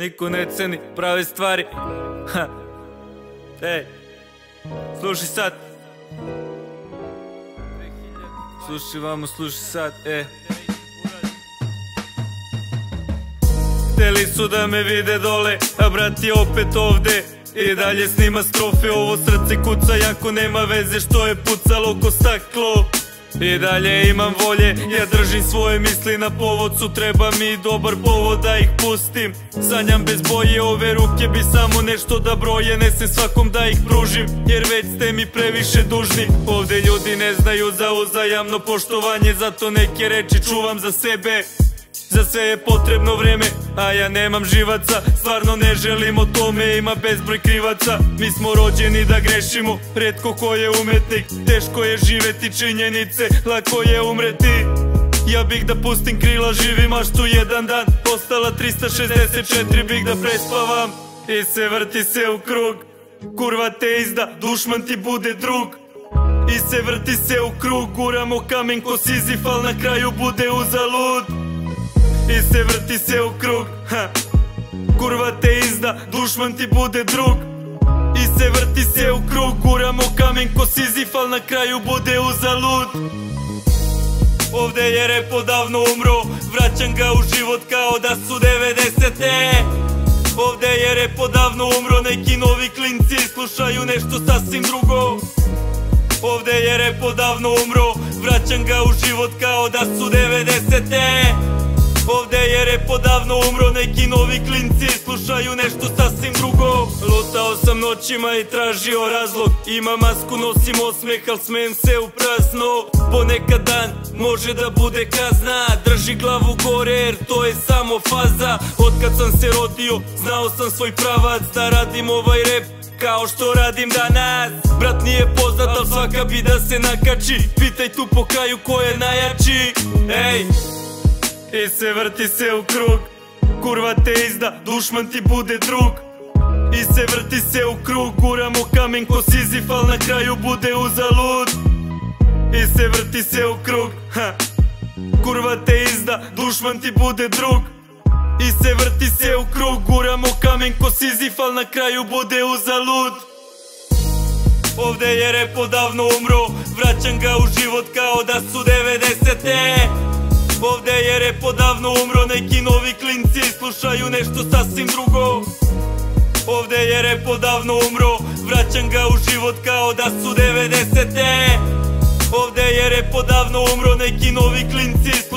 Niko ne ceni prave stvari. Ej, slušaj sad. Slušaj vamo, slušaj sad, e. Hteli su da me vide dole, a brat je opet ovde. I dalje snima strofe, ovo srce kuca jako nema veze što je pucalo ko staklo i dalje imam volje, ja držim svoje misli na povodcu Treba mi dobar povod da ih pustim. Sanjam bez boje, ove ruke bi samo nešto da broje. Ne se svakom da ih pružim, jer već ste mi previše dužni. Ovde ljudi ne znaju za uzajamno poštovanje Zato neke reči čuvam za sebe za sve je potrebno vreme, a ja nemam živaca. Stvarno ne želim o tome, ima bezbroj krivaca. Mi smo rođeni da grešimo, redko ko je umetnik. Teško je živeti činjenice, lako je umreti. Ja bih da pustim krila, živim tu jedan dan. Ostala 364 bih da prespavam. I se vrti se u krug Kurva te izda, dušman ti bude drug. I se vrti se u krug, guramo kamen ko Sizif Al na kraju bude uzalud i se vrti se u krug. Kurva te izda, dušman ti bude drug I se vrti se u krug, guramo kamen ko Sizif Al na kraju bude uzalud Ovde je repo davno umro, vraćam ga u život kao da su 90. Ovde je repo davno umro, neki novi klinci slušaju nešto sasvim drugo Ovde je repo davno umro, vraćam ga u život kao da su 90. Ovde je repo davno umro Neki novi klinci slušaju nešto sasvim drugo. Lutao sam noćima i tražio razlog. Ima masku, nosim osmeh, al smem se u prazno. Ponekad dan može da bude kazna. Drži glavu gore jer to je samo faza. Otkad sam se rodio, znao sam svoj pravac Da radim ovaj rep kao što radim danas. Brat nije poznat, al svaka bi da se nakači. Pitaj tu po kraju ko je najjači. Ej, i se vrti se u krug. Kurva te izda, dušman ti bude drug. I se vrti se u krug Guramo kamen ko Sizif Al na kraju bude uzalud. I se vrti se u krug. Kurva te izda, dušman ti bude drug. I se vrti se u krug Guramo kamen ko Sizif Al na kraju bude uzalud. Ovde je repo davno umro Vraćam ga u život kao da su 90. Ovde je repo davno umro Neki novi klinci slušaju nešto sasvim drugo Ovde je repo davno umro Vraćam ga u život kao da su 90. Ovde je repo davno umro Neki novi klinci